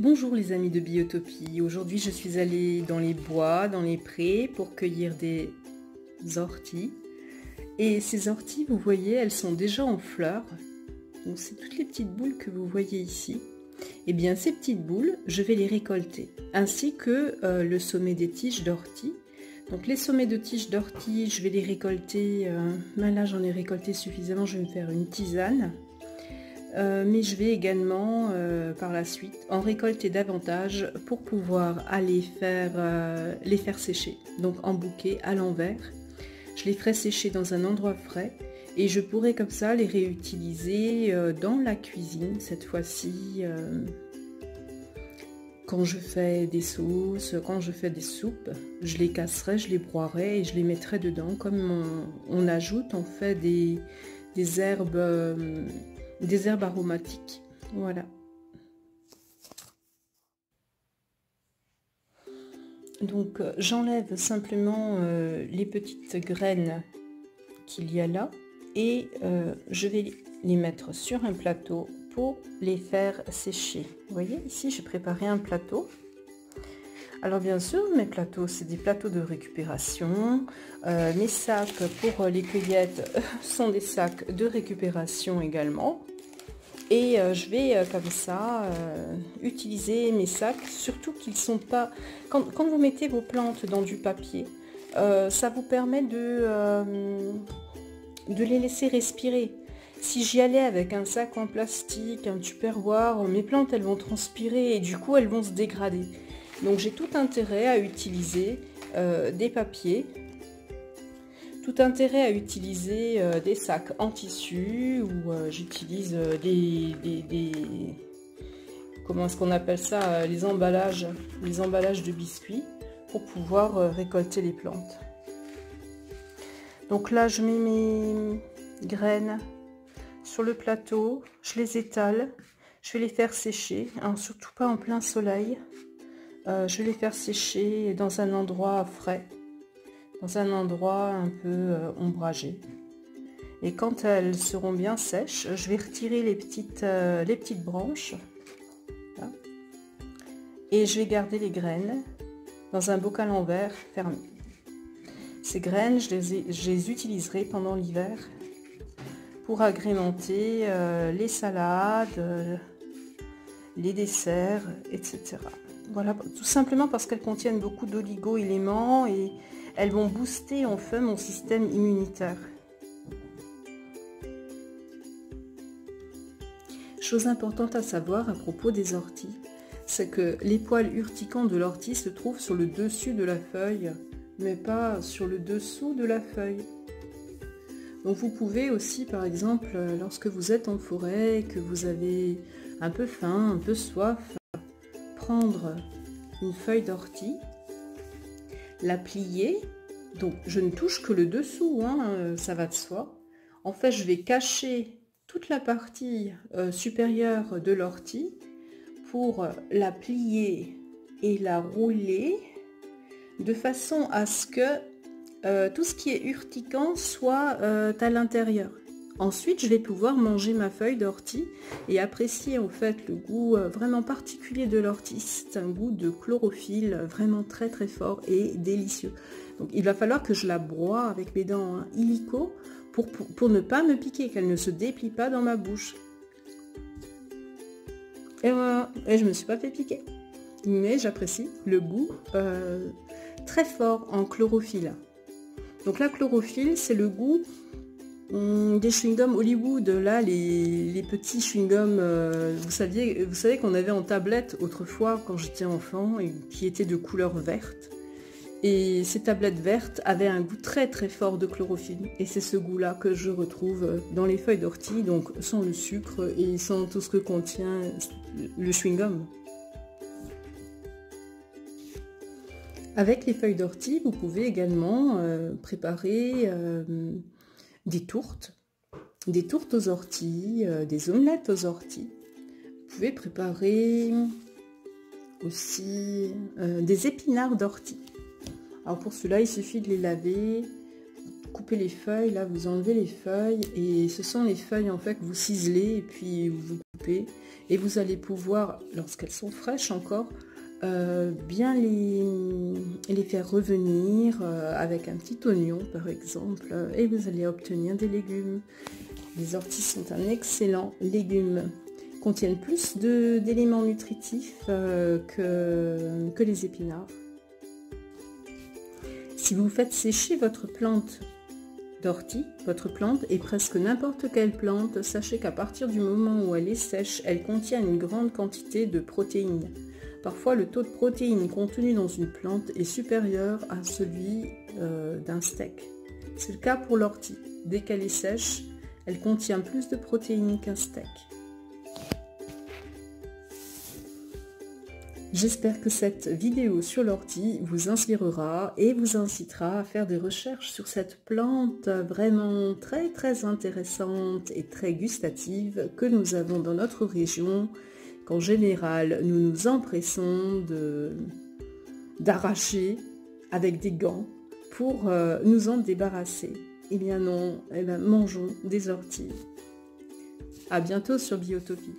Bonjour les amis de Biotopie. Aujourd'hui je suis allée dans les bois, dans les prés pour cueillir des orties. Et ces orties, vous voyez, elles sont déjà en fleurs. Donc c'est toutes les petites boules que vous voyez ici. Et eh bien ces petites boules, je vais les récolter. Ainsi que euh, le sommet des tiges d'ortie. Donc les sommets de tiges d'ortie, je vais les récolter. Euh, là j'en ai récolté suffisamment, je vais me faire une tisane. Euh, mais je vais également euh, par la suite en récolter davantage pour pouvoir aller faire, euh, les faire sécher. Donc en bouquet à l'envers. Je les ferai sécher dans un endroit frais et je pourrai comme ça les réutiliser dans la cuisine cette fois-ci quand je fais des sauces, quand je fais des soupes, je les casserai, je les broierai et je les mettrai dedans comme on, ajoute en fait des herbes des herbes aromatiques. Voilà. Donc euh, j'enlève simplement euh, les petites graines qu'il y a là et euh, je vais les mettre sur un plateau pour les faire sécher. Vous voyez ici j'ai préparé un plateau. Alors bien sûr mes plateaux c'est des plateaux de récupération. mes sacs pour les cueillettes sont des sacs de récupération également. Et euh, je vais euh, comme ça euh, utiliser mes sacs, surtout qu'ils sont pas... Quand, vous mettez vos plantes dans du papier, ça vous permet de, de les laisser respirer. Si j'y allais avec un sac en plastique, un tupperware, mes plantes elles vont transpirer et du coup elles vont se dégrader. Donc j'ai tout intérêt à utiliser des papiers intérêt à utiliser euh, des sacs en tissu ou euh, j'utilise euh, des, comment est-ce qu'on appelle ça les emballages les emballages de biscuits pour pouvoir récolter les plantes. Donc là je mets mes graines sur le plateau je les étale je vais les faire sécher hein, surtout pas en plein soleil. Je vais les faire sécher dans un endroit frais dans un endroit un peu euh, ombragé. Et quand elles seront bien sèches, je vais retirer les petites, euh, les petites branches. Et je vais garder les graines dans un bocal en verre fermé. Ces graines, je les, utiliserai pendant l'hiver pour agrémenter euh, les salades, les desserts, etc. Voilà, tout simplement parce qu'elles contiennent beaucoup d'oligo-éléments et elles vont booster enfin mon système immunitaire. Chose importante à savoir à propos des orties, c'est que les poils urticants de l'ortie se trouvent sur le dessus de la feuille, mais pas sur le dessous de la feuille. Donc vous pouvez aussi, par exemple, lorsque vous êtes en forêt, que vous avez un peu faim, un peu soif, prendre une feuille d'ortie la plier. Donc je ne touche que le dessous, hein, euh, ça va de soi. En fait, je vais cacher toute la partie euh, supérieure de l'ortie pour la plier et la rouler de façon à ce que euh, tout ce qui est urticant soit à l'intérieur. Ensuite, je vais pouvoir manger ma feuille d'ortie et apprécier en fait le goût euh, vraiment particulier de l'ortie. C'est un goût de chlorophylle vraiment très très fort et délicieux. Donc il va falloir que je la broie avec mes dents hein, illico pour, ne pas me piquer, qu'elle ne se déplie pas dans ma bouche. Et voilà, et je me suis pas fait piquer. Mais j'apprécie le goût euh, très fort en chlorophylle. Donc la chlorophylle, c'est le goût des chewing-gums Hollywood, là, les, petits chewing-gums, euh, vous, saviez, vous savez qu'on avait en tablette autrefois quand j'étais enfant, et qui étaient de couleur verte. Et ces tablettes vertes avaient un goût très très fort de chlorophylle. Et c'est ce goût-là que je retrouve dans les feuilles d'ortie, donc sans le sucre et sans tout ce que contient le chewing-gum. Avec les feuilles d'ortie, vous pouvez également euh, préparer... Euh, des tourtes, des tourtes aux orties, euh, des omelettes aux orties. Vous pouvez préparer aussi euh, des épinards d'ortie. Alors pour cela, il suffit de les laver, couper les feuilles, là vous enlevez les feuilles et ce sont les feuilles en fait que vous ciselez et puis vous couper et vous allez pouvoir, lorsqu'elles sont fraîches encore, euh, bien les, faire revenir euh, avec un petit oignon par exemple et vous allez obtenir des légumes. Les orties sont un excellent légume. Contiennent plus d'éléments nutritifs euh, que, que les épinards. Si vous faites sécher votre plante d'ortie, votre plante et presque n'importe quelle plante, sachez qu'à partir du moment où elle est sèche, elle contient une grande quantité de protéines. Parfois, le taux de protéines contenu dans une plante est supérieur à celui euh, d'un steak. C'est le cas pour l'ortie. Dès qu'elle est sèche, elle contient plus de protéines qu'un steak. J'espère que cette vidéo sur l'ortie vous inspirera et vous incitera à faire des recherches sur cette plante vraiment très très intéressante et très gustative que nous avons dans notre région en général, nous nous empressons d'arracher avec des gants pour euh, nous en débarrasser. Eh bien non, eh bien, mangeons des orties. À bientôt sur Biotopie.